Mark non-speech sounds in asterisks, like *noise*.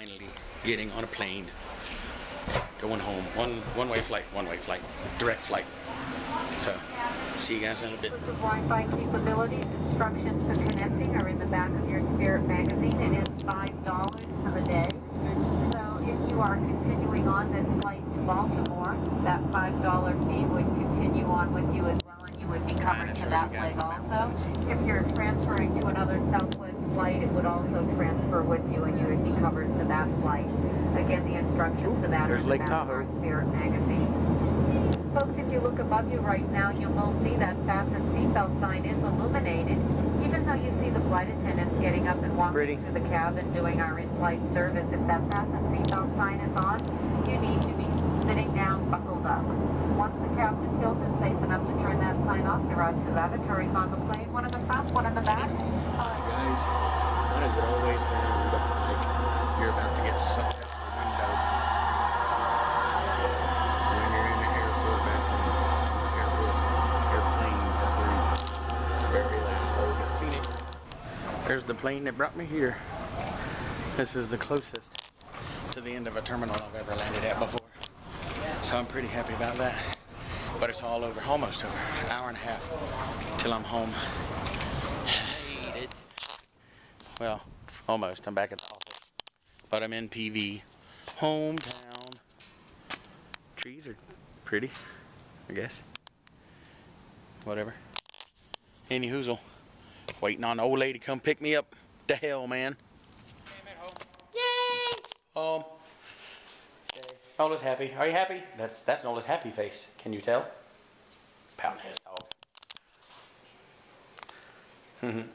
finally getting on a plane, going home. One one-way flight, one-way flight, direct flight. So, see you guys in a bit. The Wi-Fi capabilities, instructions for connecting are in the back of your Spirit magazine. It is five dollars for the day. So if you are continuing on this flight to Baltimore, that five dollar fee would continue on with you as well, and you would be covered for that leg also. If you're transferring to another Southwest flight, it would also transfer with you, and you would be covered for that flight. Again, the instructions for that are There's Lake back our Tahoe. Spirit magazine. Folks, if you look above you right now, you will see that fasten seatbelt sign is illuminated. Even though you see the flight attendants getting up and walking Pretty. through the cabin doing our in-flight service, if that fasten seatbelt sign is on, you need to be sitting down, buckled up. Once the captain feels it's safe enough to turn that sign off, there are two lavatories on the plane, one in the front, one in the back. Hi guys. Why does it always sound like the window when you're in airport bathroom? Airport, airplane bathroom. It's very loud. Phoenix. There's the plane that brought me here. This is the closest to the end of a terminal I've ever landed at before. So I'm pretty happy about that. But it's all over, almost over. An hour and a half till I'm home. *sighs* Well, almost. I'm back at the. But I'm in PV. Hometown. Trees are pretty, I guess. Whatever. Any hoozle. Waiting on the old lady to come pick me up. To hell, man. Yay! Um, Home. Yay. Nola's happy. Are you happy? That's that's Nola's happy face. Can you tell? Pouting his dog. Mm-hmm.